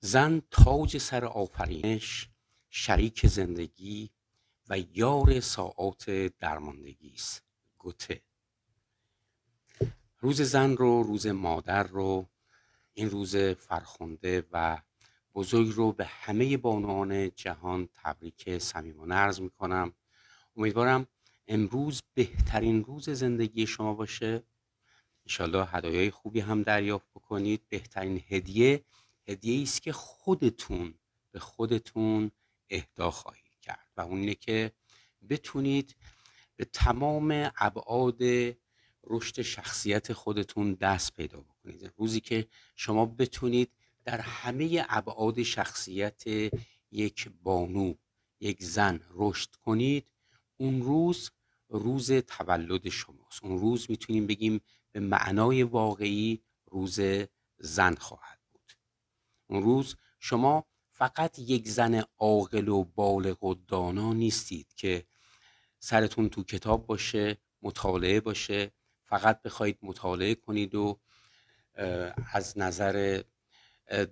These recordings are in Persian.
زن تاج سر آفرینش شریک زندگی و یار ساعات درماندگی است. گوته. روز زن رو روز مادر رو این روز فرخنده و بزرگ رو به همه بانوان جهان تبریک صمیمانه عرض می کنم امیدوارم امروز بهترین روز زندگی شما باشه. انشالله هدایای خوبی هم دریافت بکنید. بهترین هدیه هدیه است که خودتون به خودتون اهدا خواهید کرد. و اون اینه که بتونید به تمام ابعاد رشد شخصیت خودتون دست پیدا بکنید. روزی که شما بتونید در همه ابعاد شخصیت یک بانو یک زن رشد کنید اون روز روز تولد شماست. اون روز می‌تونیم بگیم به معنای واقعی روز زن خواهد اون روز شما فقط یک زن عاقل و بالغ و دانا نیستید که سرتون تو کتاب باشه مطالعه باشه فقط بخواید مطالعه کنید و از نظر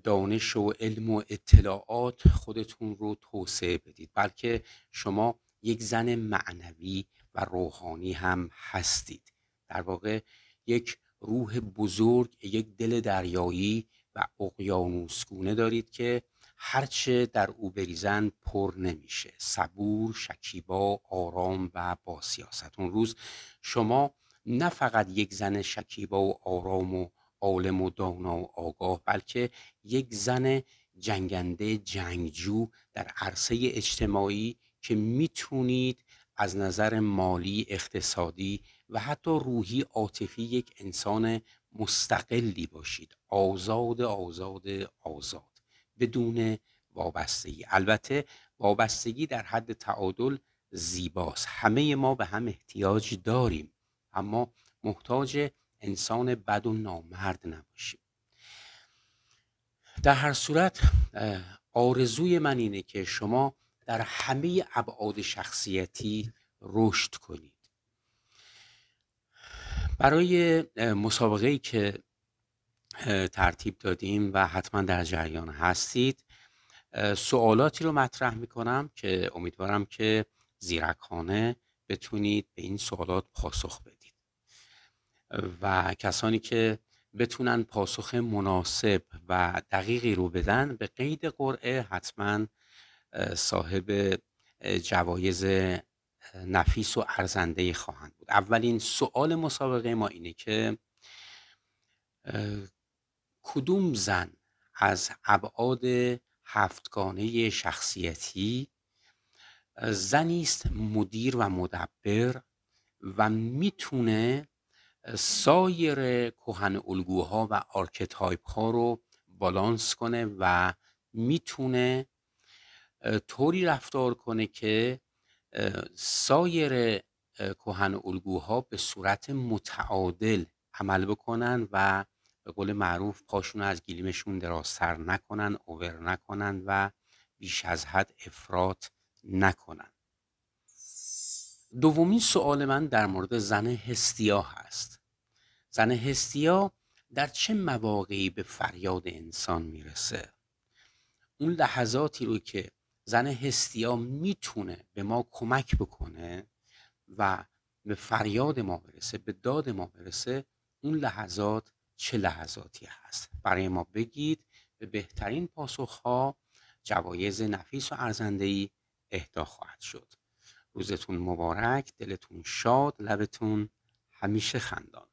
دانش و علم و اطلاعات خودتون رو توسعه بدید. بلکه شما یک زن معنوی و روحانی هم هستید. در واقع یک روح بزرگ یک دل دریایی و اقیانوسگونه دارید که هرچه در او بریزن پر نمیشه. صبور شکیبا آرام و با سیاست. اون روز شما نه فقط یک زن شکیبا و آرام و عالم و دانا و آگاه بلکه یک زن جنگنده جنگجو در عرصه اجتماعی که می‌تونید از نظر مالی اقتصادی و حتی روحی عاطفی یک انسان مستقلی باشید. آزاد آزاد آزاد. بدون وابستگی. البته وابستگی در حد تعادل زیباست. همه ما به هم احتیاج داریم. اما محتاج انسان بد و نامرد نباشیم. در هر صورت آرزوی من اینه که شما در همه ابعاد شخصیتی رشد کنید. برای مسابقه که ترتیب دادیم و حتما در جریان هستید سوالاتی رو مطرح می‌کنم که امیدوارم که زیرکانه بتونید به این سوالات پاسخ بدید. و کسانی که بتونن پاسخ مناسب و دقیقی رو بدن به قید قرعه حتما صاحب جوایز نفیس و ارزنده خواهند بود. اولین سوال مسابقه ما اینه که کدوم زن از ابعاد هفتگانه شخصیتی زنی است مدیر و مدبر و می‌تونه سایر کهن الگوها و archetype ها رو بالانس کنه و می‌تونه طوری رفتار کنه که سایر کهن الگوها به صورت متعادل عمل بکنن و به قول معروف پاشون از گلیمشون درازتر نکنن over نکنن و بیش از حد افراط نکنن. دومین سوال من در مورد زن هستیا هست. زن هستیا در چه مواقعی به فریاد انسان می‌رسه؟ اون لحظاتی رو که زن هستیا می‌تونه به ما کمک بکنه و به فریاد ما برسه به داد ما برسه اون لحظات چه لحظاتی هست؟ برای ما بگید به بهترین پاسخها جوایز نفیس و ارزندهی اهدا خواهد شد. روزتون مبارک دلتون شاد لبتون همیشه خندان.